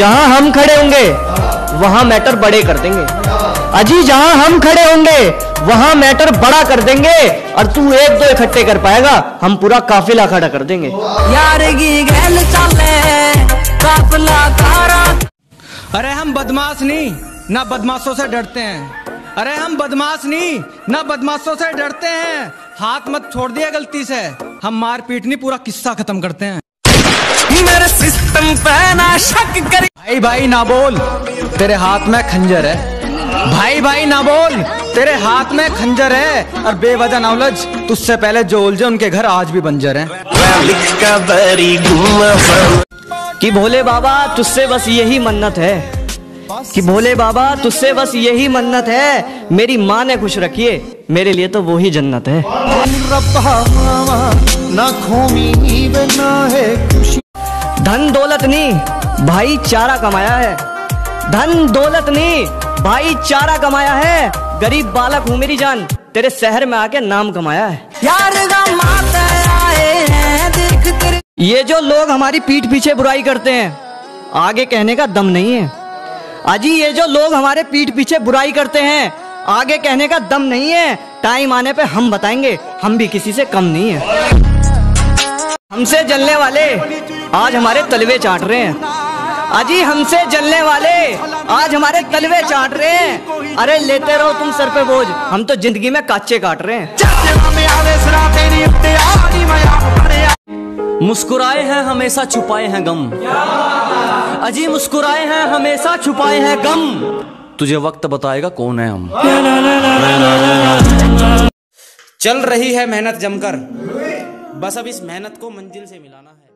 जहाँ हम खड़े होंगे, वहाँ मैटर बड़े कर देंगे। अजी, जहाँ हम खड़े होंगे, वहाँ मैटर बड़ा कर देंगे, और तू एक दो इकट्ठे कर पाएगा, हम पूरा काफिला खड़ा कर देंगे। यार अरे हम बदमाश नहीं, ना बदमाशों से डरते हैं। अरे हम बदमाश नहीं, ना बदमाशों से डरते हैं। हाथ मत छोड़ दिया गलती से, हम मार पीट नहीं, पूरा किस्सा खत्म करते हैं। मेरे सिस्टम पे ना शक कर। भाई भाई ना बोल तेरे हाथ में खंजर है। भाई भाई ना बोल तेरे हाथ में खंजर है। और बेवजह ना उलझ तुझसे पहले जो उलझे उनके घर आज भी बंजर है। कि भोले बाबा तुझसे बस यही मन्नत है। कि भोले बाबा तुझसे बस यही मन्नत है। मेरी माँ ने खुश रखिए मेरे लिए तो वो ही जन्नत है। धन दौलत नहीं भाईचारा कमाया है। धन दौलत नहीं भाईचारा कमाया है। गरीब बालक हूँ मेरी जान तेरे शहर में आके नाम कमाया है। यार हैं ये जो लोग हमारी पीठ पीछे बुराई करते हैं आगे कहने का दम नहीं है। अजी ये जो लोग हमारे पीठ पीछे बुराई करते हैं आगे कहने का दम नहीं है। टाइम आने पे हम बताएँगे हम भी किसी से कम नहीं है। हमसे जलने वाले आज हमारे तलवे चाट रहे हैं। अजी हमसे जलने वाले आज हमारे तलवे चाट रहे हैं। अरे लेते रहो तुम सर पे बोझ। हम तो ज़िंदगी में काचे काट रहे हैं। मुस्कुराए हैं हमेशा छुपाए हैं गम। अजी मुस्कुराए हैं हमेशा छुपाए हैं गम। तुझे वक्त बताएगा कौन है हम। चल रही है मेहनत जमकर। बस अब इस मेहनत को मंजिल से मिलाना है।